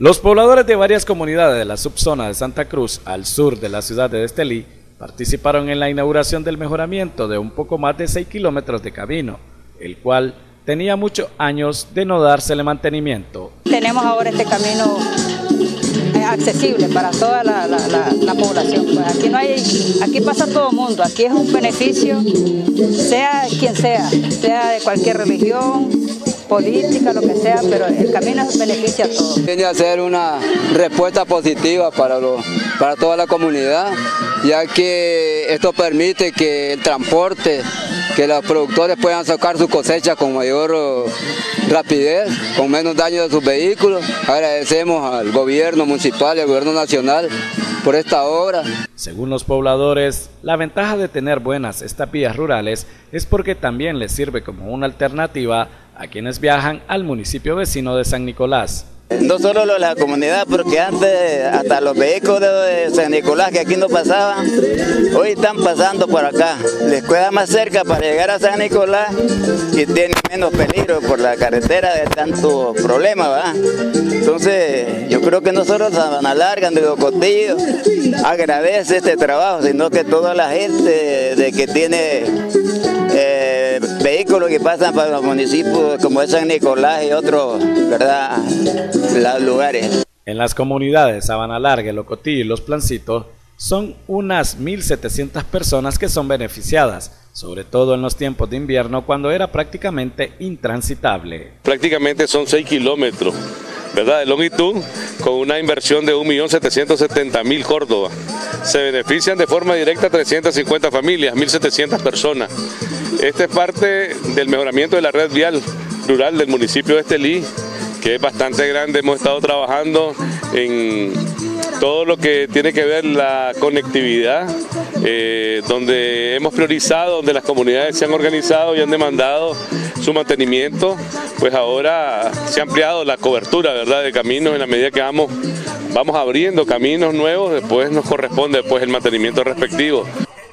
Los pobladores de varias comunidades de la subzona de Santa Cruz, al sur de la ciudad de Estelí, participaron en la inauguración del mejoramiento de un poco más de 6 kilómetros de camino, el cual tenía muchos años de no dársele mantenimiento. Tenemos ahora este camino eh, accesible para toda la, población. Pues aquí, no hay, aquí pasa todo mundo, aquí es un beneficio, sea quien sea, sea de cualquier religión, política, lo que sea, pero el camino beneficia a todos. Tiene que ser una respuesta positiva para, para toda la comunidad, ya que esto permite que el transporte, que los productores puedan sacar su cosecha con mayor oh, rapidez, con menos daño de sus vehículos. Agradecemos al gobierno municipal y al gobierno nacional por esta obra. Según los pobladores, la ventaja de tener buenas estapillas rurales es porque también les sirve como una alternativa a quienes viajan al municipio vecino de San Nicolás. No solo la comunidad, porque antes hasta los vehículos de San Nicolás que aquí no pasaban, hoy están pasando por acá. Les queda más cerca para llegar a San Nicolás y tienen menos peligro por la carretera de tantos problemas, ¿verdad? Entonces, yo creo que no solo Sabana Larga, de Cotillo, agradece este trabajo, sino que toda la gente de que tiene vehículos que pasan para los municipios como San Nicolás y otros, ¿verdad? Los lugares. En las comunidades Sabana Larga, Locotillo y Los Plancitos son unas 1.700 personas que son beneficiadas, sobre todo en los tiempos de invierno cuando era prácticamente intransitable. Prácticamente son 6 kilómetros ¿verdad? de longitud con una inversión de 1.770.000 Córdoba. Se benefician de forma directa 350 familias, 1.700 personas. Este es parte del mejoramiento de la red vial rural del municipio de Estelí, que es bastante grande. Hemos estado trabajando en todo lo que tiene que ver la conectividad, eh, donde hemos priorizado, donde las comunidades se han organizado y han demandado su mantenimiento, pues ahora se ha ampliado la cobertura ¿verdad? de caminos en la medida que vamos, vamos abriendo caminos nuevos, después nos corresponde pues, el mantenimiento respectivo.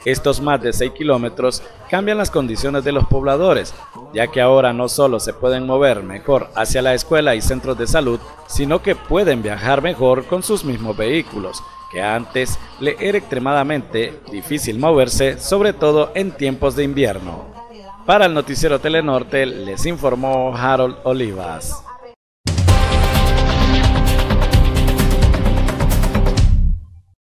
Estos más de 6 kilómetros cambian las condiciones de los pobladores, ya que ahora no solo se pueden mover mejor hacia la escuela y centros de salud, sino que pueden viajar mejor con sus mismos vehículos, que antes le era extremadamente difícil moverse, sobre todo en tiempos de invierno. Para el noticiero Telenorte les informó Harold Olivas.